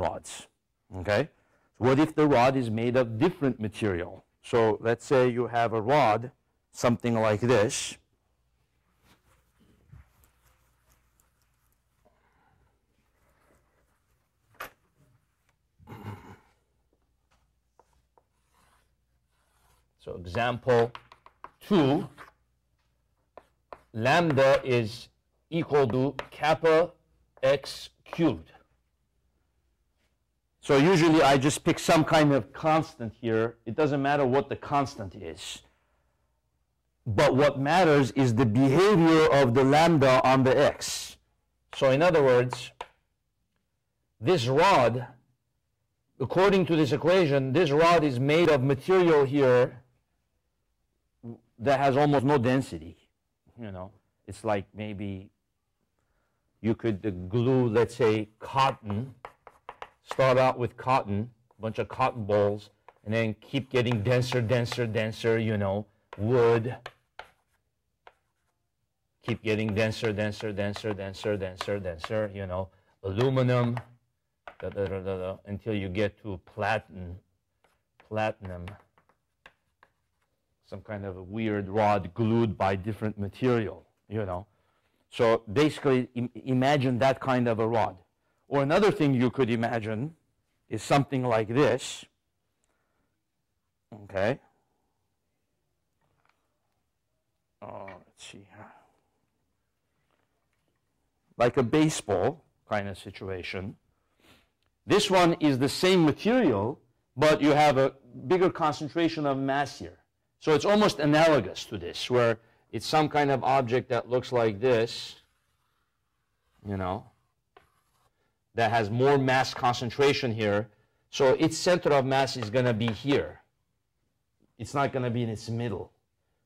rods. Okay? What if the rod is made of different material? So let's say you have a rod, something like this. So example 2, lambda is equal to kappa x cubed. So usually I just pick some kind of constant here. It doesn't matter what the constant is. But what matters is the behavior of the lambda on the x. So in other words, this rod, according to this equation, this rod is made of material here that has almost no density. You know, it's like maybe you could glue, let's say, cotton, start out with cotton, a bunch of cotton balls, and then keep getting denser, denser, denser, you know, wood. Keep getting denser, denser, denser, denser, denser, denser, you know, aluminum, da, da, da, da, da, until you get to platinum, platinum some kind of a weird rod glued by different material, you know. So basically, Im imagine that kind of a rod. Or another thing you could imagine is something like this. Okay. Oh, let's see here. Like a baseball kind of situation. This one is the same material, but you have a bigger concentration of mass here. So it's almost analogous to this, where it's some kind of object that looks like this, you know, that has more mass concentration here. So its center of mass is going to be here. It's not going to be in its middle.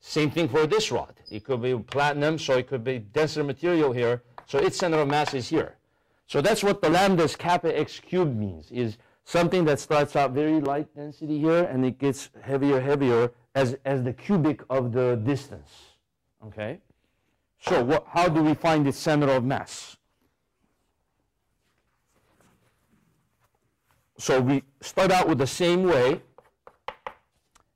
Same thing for this rod. It could be platinum, so it could be denser material here. So its center of mass is here. So that's what the lambda's kappa x cubed means, is something that starts out very light density here, and it gets heavier, heavier, as, as the cubic of the distance. Okay? So what, how do we find its center of mass? So we start out with the same way.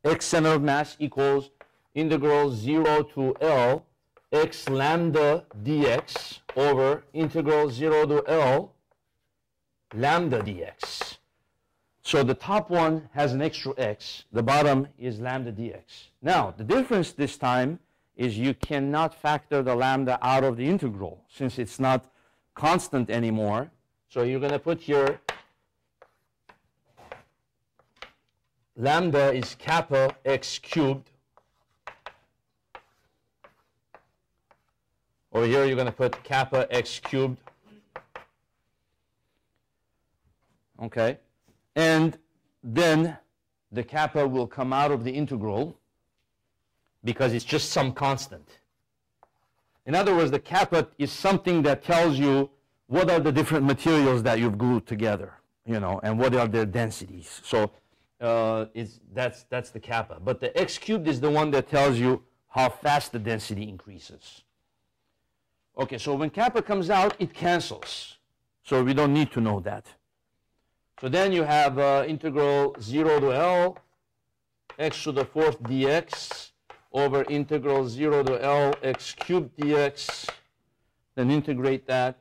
x center of mass equals integral 0 to L x lambda dx over integral 0 to L lambda dx. So the top one has an extra x. The bottom is lambda dx. Now, the difference this time is you cannot factor the lambda out of the integral since it's not constant anymore. So you're going to put here lambda is kappa x cubed. Over here, you're going to put kappa x cubed. Okay. And then the kappa will come out of the integral because it's just some constant. In other words, the kappa is something that tells you what are the different materials that you've glued together, you know, and what are their densities. So uh, it's, that's, that's the kappa. But the x cubed is the one that tells you how fast the density increases. Okay, so when kappa comes out, it cancels. So we don't need to know that. So then you have uh, integral 0 to L x to the fourth dx over integral 0 to L x cubed dx. Then integrate that.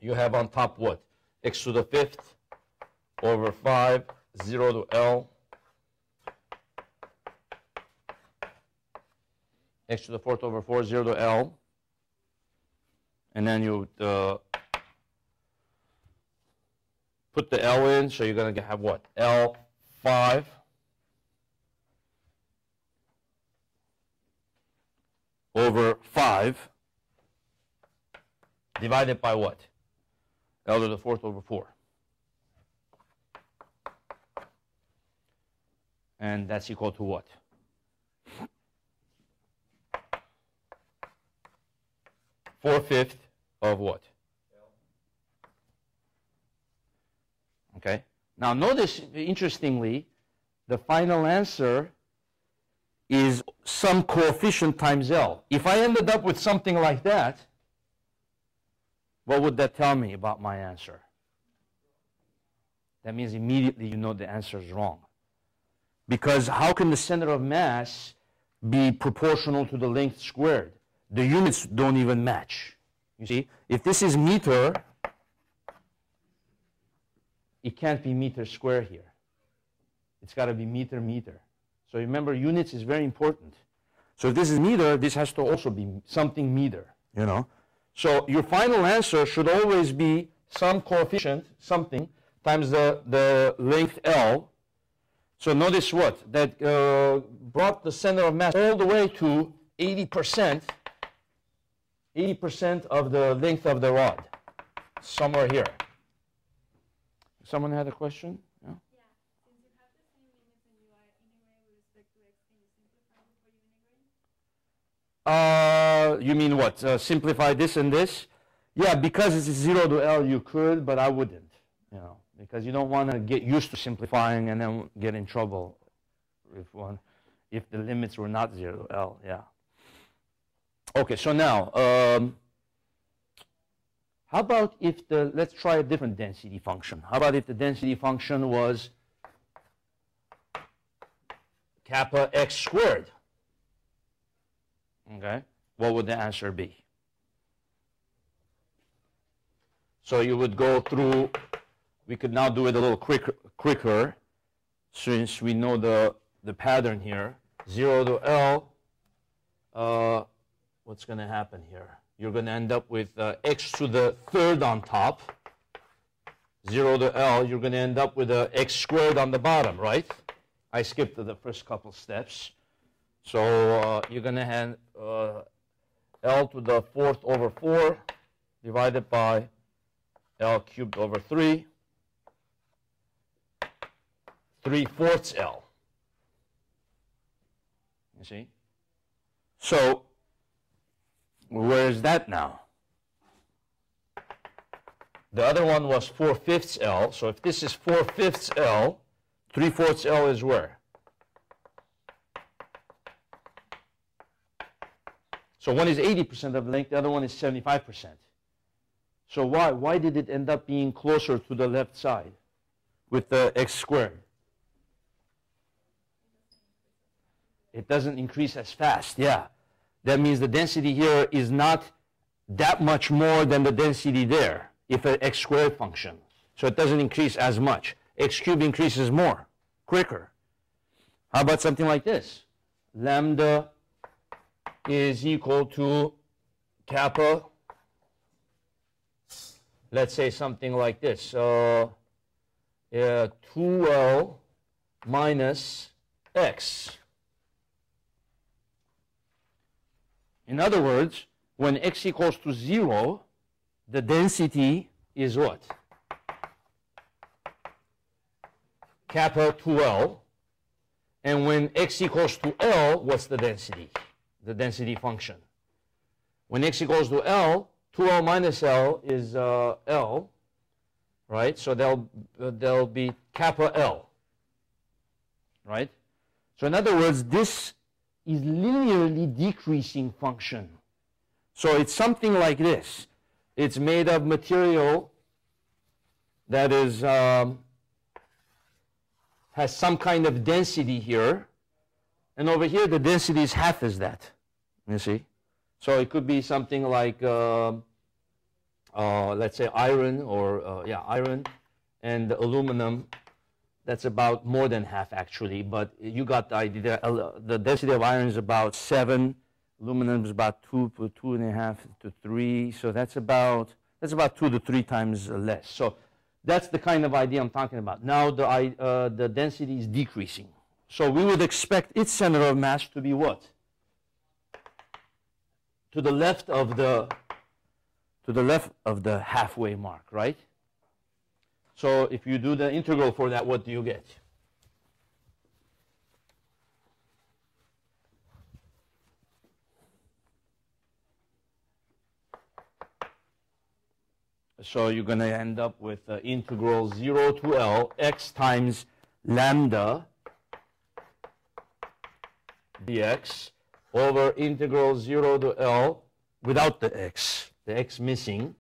You have on top what? X to the fifth over 5, 0 to L. x to the fourth over 4, 0 to L and then you uh, put the L in, so you're going to have what? L5 over 5 divided by what? L to the fourth over 4. And that's equal to what? 4 fifths of what? Okay. Now notice, interestingly, the final answer is some coefficient times L. If I ended up with something like that, what would that tell me about my answer? That means immediately you know the answer is wrong. Because how can the center of mass be proportional to the length squared? The units don't even match. You see, if this is meter, it can't be meter square here. It's got to be meter meter. So remember, units is very important. So if this is meter, this has to also be something meter, you know. So your final answer should always be some coefficient, something, times the, the length L. So notice what? That uh, brought the center of mass all the way to 80%, 80% of the length of the rod, somewhere here. Someone had a question? Yeah, since you have the same limits and you are integrating with respect to x, can you simplify before Uh, you mean what? Uh, simplify this and this? Yeah, because it's 0 to L, you could, but I wouldn't, you know, because you don't want to get used to simplifying and then get in trouble if one, if the limits were not 0 to L, yeah. Okay, so now, um, how about if the, let's try a different density function. How about if the density function was kappa x squared? Okay, what would the answer be? So you would go through, we could now do it a little quicker, quicker since we know the, the pattern here. 0 to L, uh, what's going to happen here? You're going to end up with uh, x to the third on top. 0 to L, you're going to end up with uh, x squared on the bottom, right? I skipped the first couple steps. So uh, you're going to have L to the fourth over 4 divided by L cubed over 3. 3 fourths L. You see? So, where is that now? The other one was 4 fifths L. So if this is 4 fifths L, 3 fourths L is where? So one is 80% of length, the other one is 75%. So why? Why did it end up being closer to the left side with the x squared? It doesn't increase as fast, yeah. That means the density here is not that much more than the density there if an x squared function. So it doesn't increase as much. x cubed increases more, quicker. How about something like this? Lambda is equal to kappa, let's say something like this. Uh, uh, 2L minus x. In other words, when x equals to 0, the density is what? Kappa 2L. And when x equals to L, what's the density? The density function. When x equals to L, 2L minus L is uh, L, right? So there'll, uh, there'll be kappa L, right? So in other words, this is linearly decreasing function. So it's something like this. It's made of material that is um, has some kind of density here, and over here the density is half as that. You see, so it could be something like uh, uh, let's say iron or uh, yeah iron and aluminum that's about more than half actually, but you got the idea. The density of iron is about seven, aluminum is about two, two and a half to three. So that's about that's about two to three times less. So that's the kind of idea I'm talking about. Now the uh, the density is decreasing. So we would expect its center of mass to be what? To the left of the to the left of the halfway mark, right? So if you do the integral for that, what do you get? So you're going to end up with uh, integral 0 to L x times lambda dx over integral 0 to L without the x, the x missing,